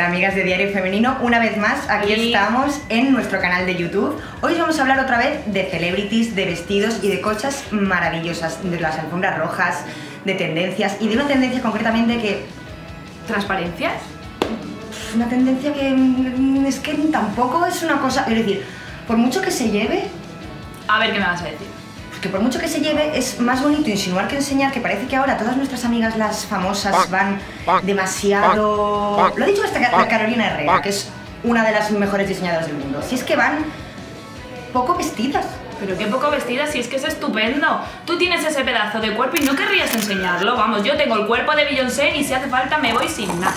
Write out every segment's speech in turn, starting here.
amigas de Diario Femenino? Una vez más, aquí estamos en nuestro canal de YouTube. Hoy vamos a hablar otra vez de celebrities, de vestidos y de cosas maravillosas, de las alfombras rojas, de tendencias y de una tendencia concretamente que... ¿Transparencias? Una tendencia que mm, es que tampoco es una cosa... Es decir, por mucho que se lleve, A ver qué me vas a decir. Que por mucho que se lleve es más bonito insinuar que enseñar, que parece que ahora todas nuestras amigas las famosas van demasiado... Lo ha dicho hasta Ca- Carolina Herrera, que es una de las mejores diseñadoras del mundo. Si es que van poco vestidas. Pero qué poco vestida, si es que es estupendo. Tú tienes ese pedazo de cuerpo y no querrías enseñarlo. Vamos, yo tengo el cuerpo de Beyoncé y si hace falta me voy sin nada.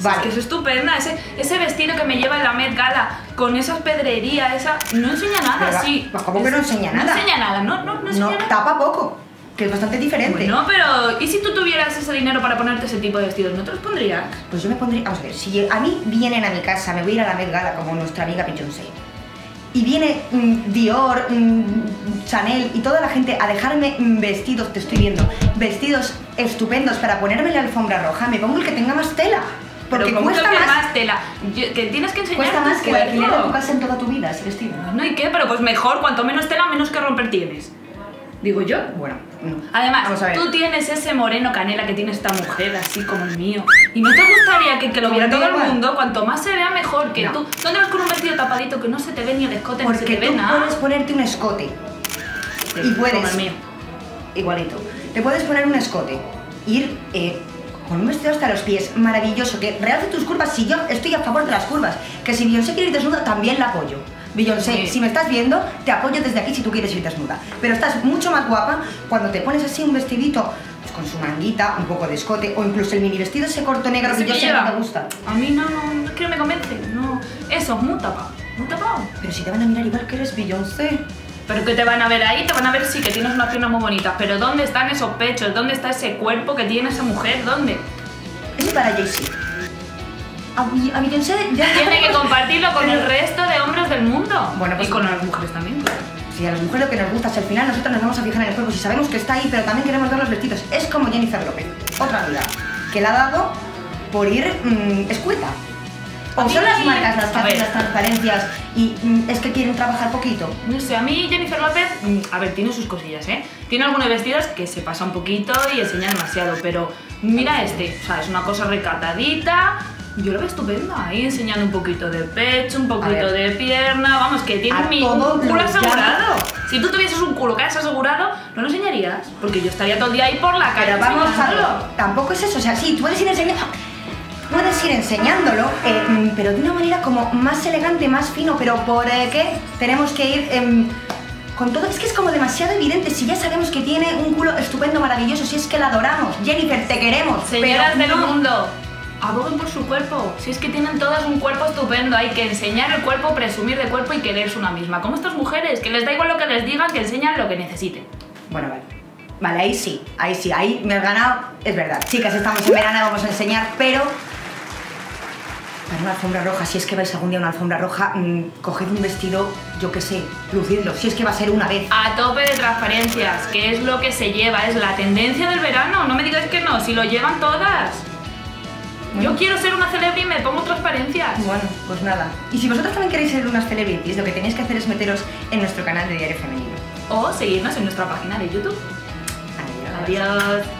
Vale. Es que es estupenda. Ese, ese vestido que me lleva en la Met Gala con esas pedrerías, esa. No enseña nada, Pero sí. pues, ¿cómo que no enseña nada? No enseña nada, no, no, no enseña No, nada. tapa poco, que es bastante diferente. Bueno, pero ¿y si tú tuvieras ese dinero para ponerte ese tipo de vestidos? ¿No te los pondrías? Pues yo me pondría, vamos a ver, si a mí vienen a mi casa, me voy a ir a la Met Gala como nuestra amiga Beyoncé, y viene mm, Dior, mm, Chanel y toda la gente a dejarme mm, vestidos, te estoy viendo, vestidos estupendos para ponerme la alfombra roja, me pongo el que tenga más tela. Porque Pero ¿cómo cuesta que más, tela. Yo- que tienes que enseñar cuesta más que el alquiler de tu cuerpo. casa en toda tu vida, ese vestido. No, ¿y qué? Pero pues mejor, cuanto menos tela, menos que romper tienes. Digo yo. Bueno, no. Además, tú tienes ese moreno canela que tiene esta mujer, así como el mío. ¿Y no te gustaría que, que lo viera todo el igual. mundo? Cuanto más se vea, mejor. Que No. tú, ¿dónde vas con un vestido tapadito que no se te ve ni el escote ni se Porque te ve tú nada? puedes ponerte un escote, Sí, y puedes. Como el mío. igualito. Te puedes poner un escote, ir eh, con un vestido hasta los pies, maravilloso, que realce tus curvas. Si yo estoy a favor de las curvas, que si Beyoncé quiere ir desnuda, también la apoyo. Beyoncé, Sí. si me estás viendo, te apoyo desde aquí si tú quieres ir desnuda. Pero estás mucho más guapa cuando te pones así un vestidito pues, con su manguita, un poco de escote, o incluso el mini vestido ese corto negro ¿Ese que yo sé que te gusta. A mí no, no, no es que no me convence. No. Eso, muy tapado. Muy tapado. Pero si te van a mirar igual que eres Beyoncé. Pero que te van a ver ahí, te van a ver sí que tienes unas piernas muy bonitas, pero ¿dónde están esos pechos? ¿Dónde está ese cuerpo que tiene esa mujer? ¿Dónde? Eso es para Jay-Z. A, Be- a ya... Tiene que compartirlo con Pero- el resto de hombres del mundo. Bueno, pues- y con las mujeres también. Si a las mujeres lo que nos gusta es al final nosotros nos vamos a fijar en el cuerpo si sabemos que está ahí, pero también queremos ver los vestidos. Es como Jennifer López, otra amiga, que la ha dado por ir mm, escueta. O son las marcas las que hacen las transparencias y mm, es que quieren trabajar poquito. No sé, a mí Jennifer López, mm, a ver, tiene sus cosillas, ¿eh? Tiene algunos vestidos que se pasa un poquito y enseña demasiado, pero mira este, o sea, es una cosa recatadita. Yo lo veo estupendo ahí enseñando un poquito de pecho, un poquito de pierna, vamos, que tiene mi un culo lo asegurado. Si tú tuvieses un culo que has asegurado, no lo enseñarías, porque yo estaría todo el día ahí por la calle Pero vamos ver, tampoco es eso, o sea, sí, tú puedes ir enseñando... Puedes ir enseñándolo, eh, mm, pero de una manera como más elegante, más fino, pero ¿por eh, qué? Tenemos que ir em, con todo, es que es como demasiado evidente, si ya sabemos que tiene un culo estupendo, maravilloso, si es que la adoramos, Jennifer, te queremos, Señoras pero del no. mundo, aboguen por su cuerpo. Si es que tienen todas un cuerpo estupendo, hay que enseñar el cuerpo, presumir de cuerpo y quererse una misma. Como estas mujeres, que les da igual lo que les digan, que enseñan lo que necesiten. Bueno, vale. Vale, ahí sí, ahí sí, ahí me has ganado, es verdad. Chicas, estamos en verano, vamos a enseñar, pero... Una alfombra roja, si es que vais algún día a una alfombra roja, mm, coged un vestido, yo qué sé, lucidlo, si es que va a ser una vez. A tope de transparencias, que es lo que se lleva, es la tendencia del verano. No me digáis que no, si lo llevan todas. Bueno. Yo quiero ser una celebrity y me pongo transparencias. Bueno, pues nada. Y si vosotros también queréis ser unas celebrities, lo que tenéis que hacer es meteros en nuestro canal de Diario Femenino. O seguirnos en nuestra página de YouTube. Adiós. Adiós.